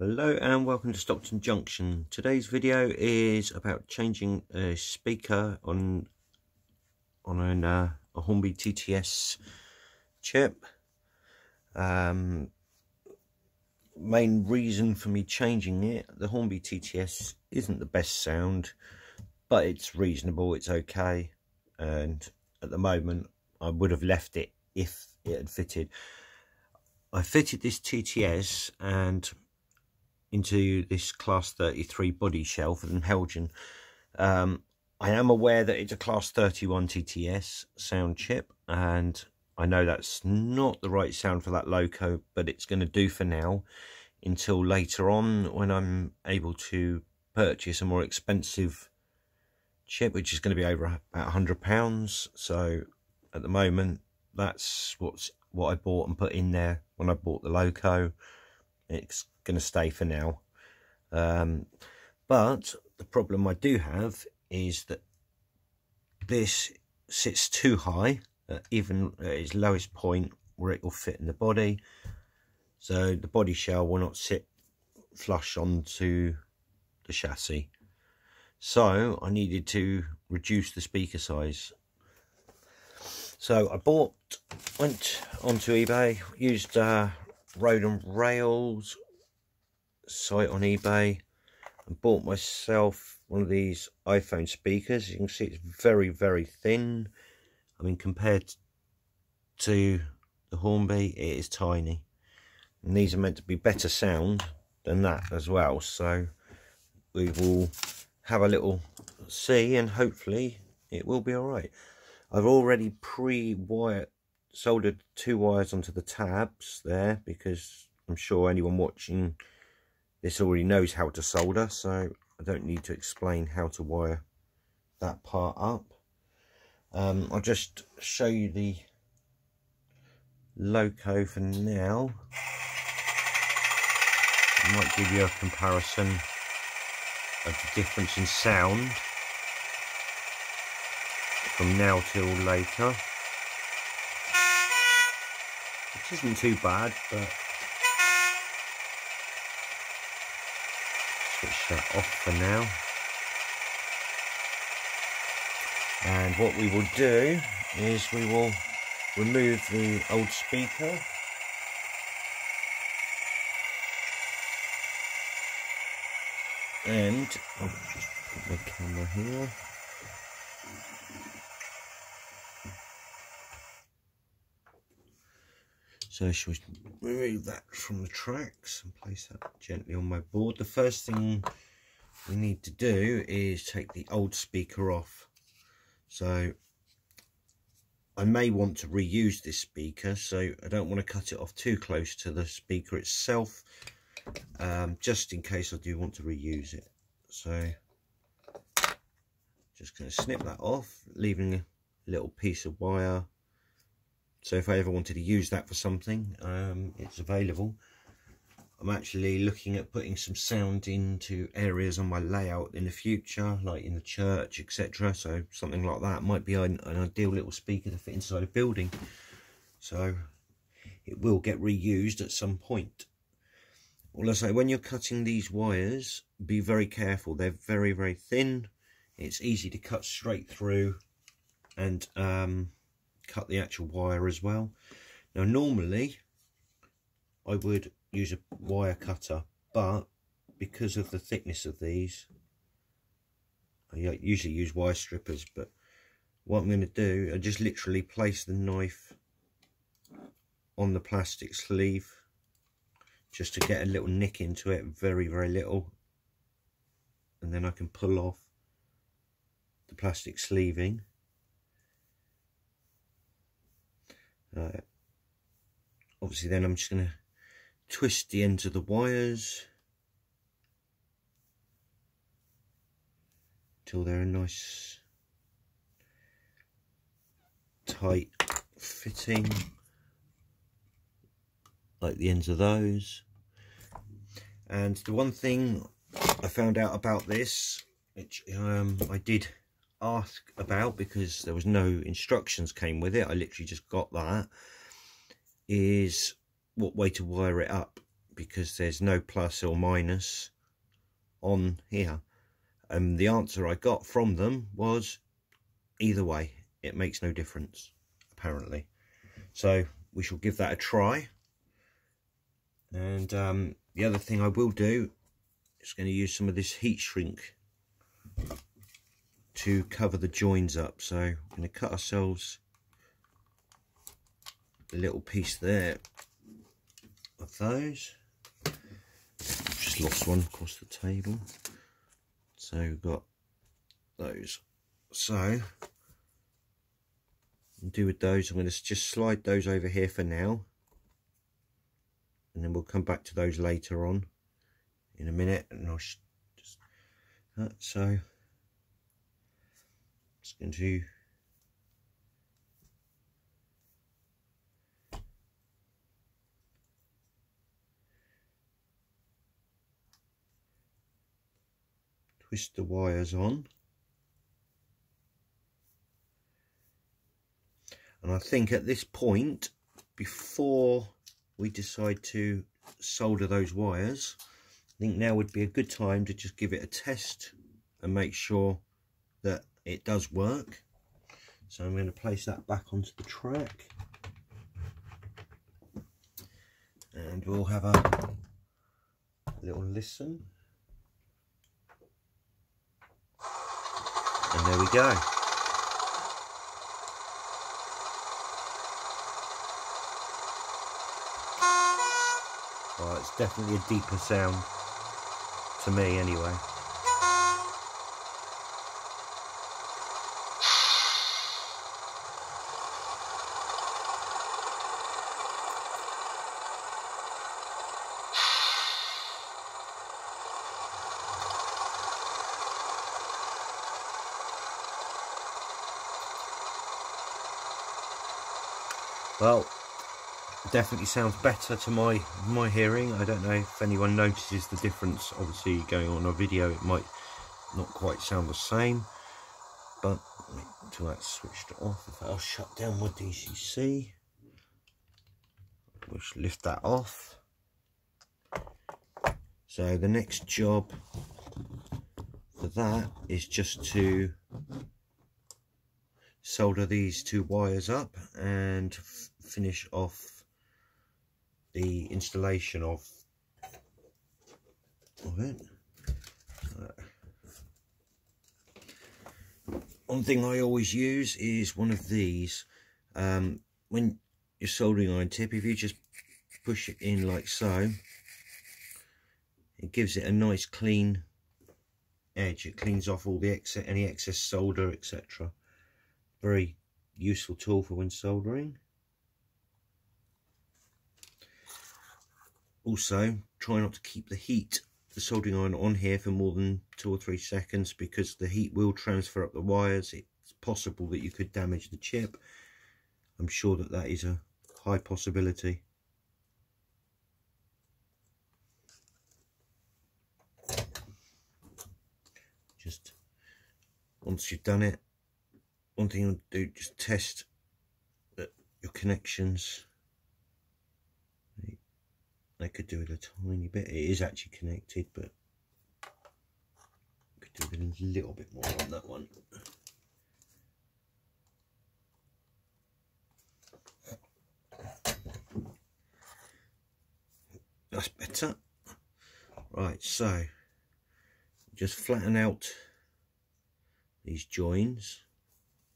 Hello and welcome to Stockton Junction. Today's video is about changing a speaker on on an, uh, a Hornby TTS chip. Um, main reason for me changing it, the Hornby TTS isn't the best sound, but it's reasonable, it's okay, and at the moment I would have left it if it had fitted. I fitted this TTS and into this class 33 body shell for the Heljan. Um, I am aware that it's a class 31 TTS sound chip and I know that's not the right sound for that loco, but it's going to do for now until later on when I'm able to purchase a more expensive chip, which is going to be over about £100. So at the moment, that's what's what I bought and put in there when I bought the loco. It's going to stay for now. Um, but the problem I do have is that this sits too high, uh, even at its lowest point where it will fit in the body. So the body shell will not sit flush onto the chassis. So I needed to reduce the speaker size. So I bought, went onto eBay, used uh, Road and Rails site on eBay and bought myself one of these iPhone speakers. You can see it's very, very thin. I mean, compared to the Hornby, it is tiny. And these are meant to be better sound than that as well. So we will have a little see and hopefully it will be all right. I've already pre-wired, soldered two wires onto the tabs there because I'm sure anyone watching this already knows how to solder so I don't need to explain how to wire that part up. Um, I'll just show you the loco for now. Might give you a comparison of the difference in sound from now till later which isn't too bad but switch that off for now. And what we will do is we will remove the old speaker. And I'll just put my camera here. So she'll remove that from the tracks and place that gently on my board. The first thing we need to do is take the old speaker off. So I may want to reuse this speaker, so I don't want to cut it off too close to the speaker itself, um, just in case I do want to reuse it. So just going to snip that off, leaving a little piece of wire so if I ever wanted to use that for something um, it's available. I'm actually looking at putting some sound into areas on my layout in the future like in the church etc so something like that might be an, an ideal little speaker to fit inside a building. So it will get reused at some point. Well I say when you're cutting these wires be very careful. They're very very thin. It's easy to cut straight through. And um, cut the actual wire as well. Now normally I would use a wire cutter but because of the thickness of these I uh, usually use wire strippers but what I'm going to do I just literally place the knife on the plastic sleeve just to get a little nick into it very very little and then I can pull off the plastic sleeving Uh, obviously then I'm just going to twist the ends of the wires till they're a nice tight fitting like the ends of those. And the one thing I found out about this which um, I did ask about because there was no instructions came with it. I literally just got that. Is what way to wire it up. because there's no plus or minus on here and the answer I got from them was either way it makes no difference apparently so we shall give that a try and um, the other thing I will do is going to use some of this heat shrink to cover the joins up. So I'm going to cut ourselves a little piece there of those. Just lost one across the table. So we've got those. So do with those. I'm going to just slide those over here for now. And then we'll come back to those later on in a minute. And I'll just uh, so just going to twist the wires on. And I think at this point before we decide to solder those wires I think now would be a good time to just give it a test and make sure that it does work. So I'm going to place that back onto the track. And we'll have a little listen. And there we go. Well, it's definitely a deeper sound to me anyway. Well, definitely sounds better to my my hearing. I don't know if anyone notices the difference. Obviously going on a video it might not quite sound the same. But until that's switched off. If i'll shut down my dcc we'll lift that off. So the next job for that is just to solder these two wires up and finish off the installation of, of it. one thing I always use is one of these. Um, when your soldering iron tip, if you just push it in like so, it gives it a nice clean edge. It cleans off all the excess, any excess solder, etc. Very useful tool for when soldering. Also, try not to keep the heat, the soldering iron on here for more than two or three seconds because the heat will transfer up the wires. It's possible that you could damage the chip. I'm sure that that is a high possibility. Just once you've done it, one thing you'll do, just test that your connections they could do it a tiny bit. It is actually connected, but could do a little bit more on that one. That's better. Right, so just flatten out these joins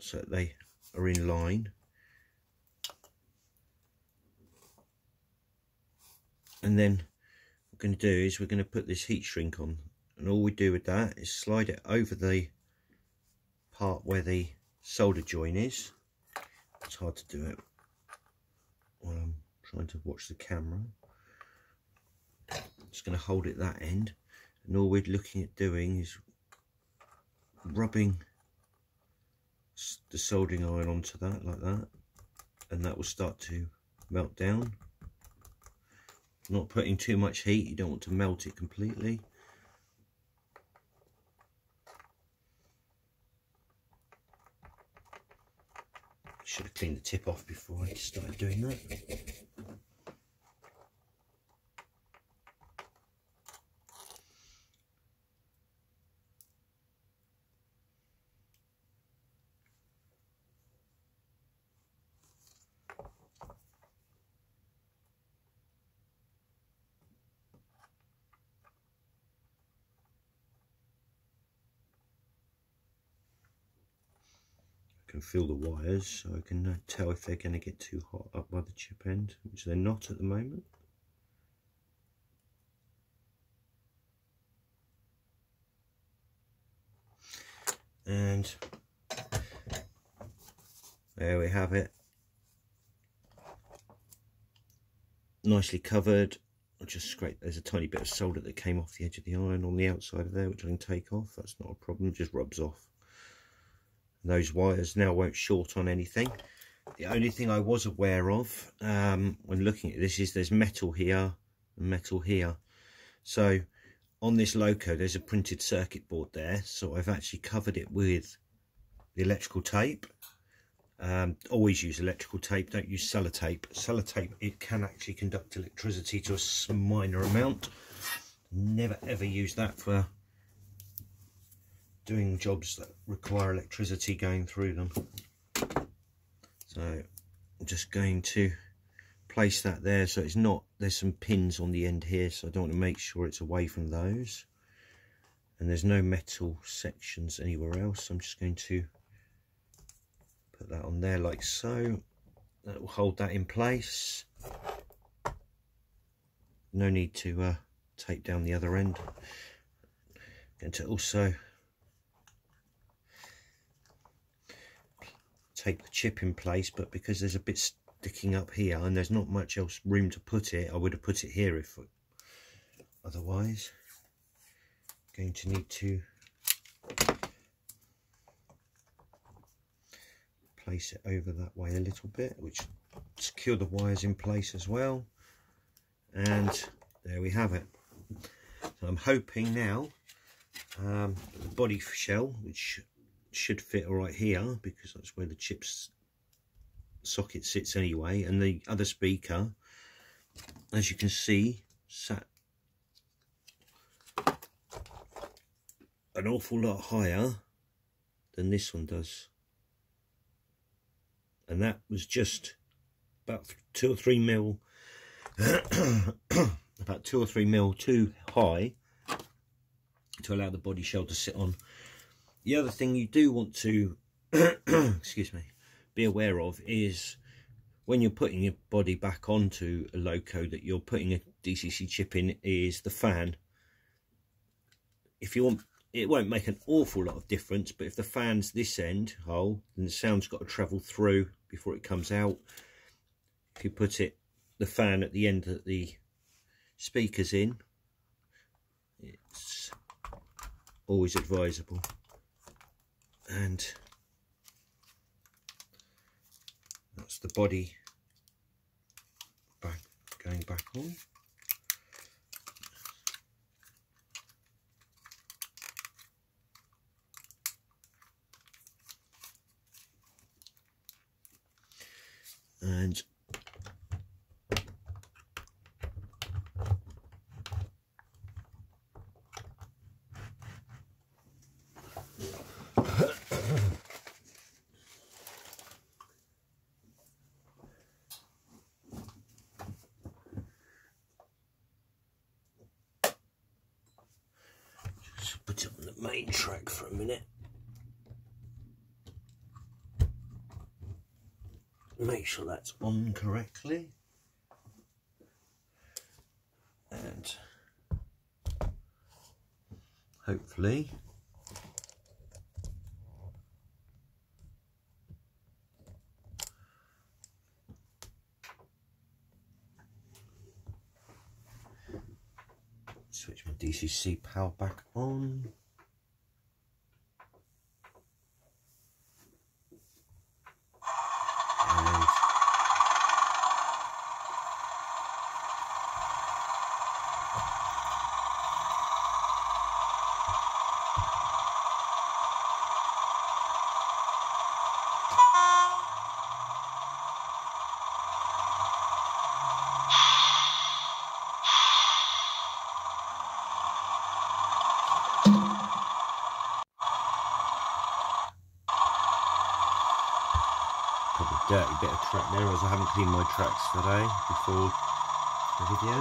so that they are in line. And then what we're going to do is we're going to put this heat shrink on. And all we do with that is slide it over the part where the solder joint is. It's hard to do it while I'm trying to watch the camera. I'm just going to hold it that end. And all we're looking at doing is rubbing the soldering iron onto that like that. And that will start to melt down not putting too much heat you don't want to melt it completely. Should have cleaned the tip off before I started doing that can feel the wires so I can uh, tell if they're going to get too hot up by the chip end, which they're not at the moment. And there we have it. Nicely covered. I just scrape. There's a tiny bit of solder that came off the edge of the iron on the outside of there, which I can take off. That's not a problem. Just rubs off. Those wires now won't short on anything. The only thing I was aware of um, when looking at this is there's metal here and metal here. So on this loco there's a printed circuit board there so I've actually covered it with the electrical tape um, always use electrical tape don't use sellotape sellotape it can actually conduct electricity to a minor amount never ever use that for doing jobs that require electricity going through them. So I'm just going to place that there. So it's not there's some pins on the end here so I don't want to make sure it's away from those. And there's no metal sections anywhere else. I'm just going to put that on there like so. That will hold that in place. No need to uh, tape down the other end. Going to also tape the chip in place but because there's a bit sticking up here and there's not much else room to put it I would have put it here if otherwise. Going to need to place it over that way a little bit which secure the wires in place as well. And there we have it. So I'm hoping now um, the body shell which should fit all right here because that's where the chips socket sits anyway. And the other speaker as you can see sat an awful lot higher than this one does. And that was just about two or three mil about two or three mil too high to allow the body shell to sit on the other thing you do want to excuse me be aware of is when you're putting your body back onto a loco that you're putting a DCC chip in is the fan. If you want, it won't make an awful lot of difference, but if the fan's this end hole, then the sound's got to travel through before it comes out. If you put it, the fan at the end that the speaker's in, it's always advisable. And that's the body back going back on and on the main track for a minute. Make sure that's on correctly. And hopefully switch my DCC power back on. dirty bit of track there as I haven't cleaned my tracks today before the video.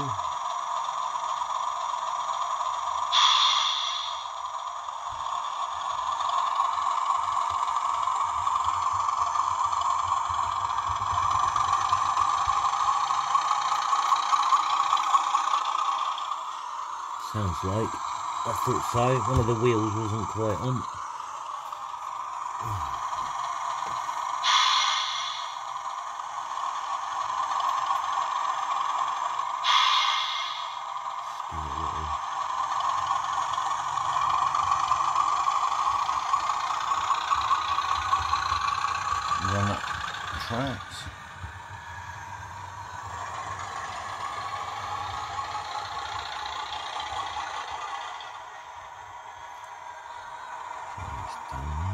Sounds like, I thought so, one of the wheels wasn't quite on. Bye.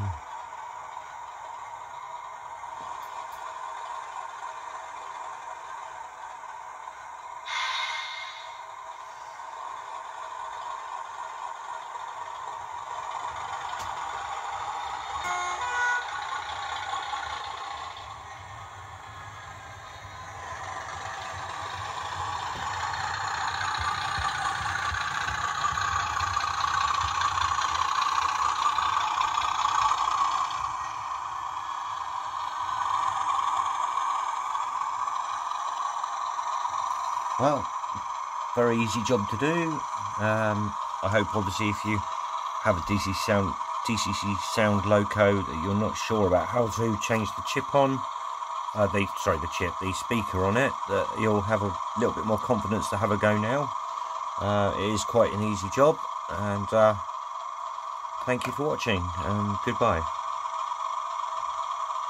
Well, very easy job to do. Um, I hope obviously if you have a DC sound DCC sound loco that you're not sure about how to change the chip on, uh, the sorry the chip, the speaker on it, that you'll have a little bit more confidence to have a go now. Uh, it is quite an easy job, and uh, thank you for watching, and goodbye.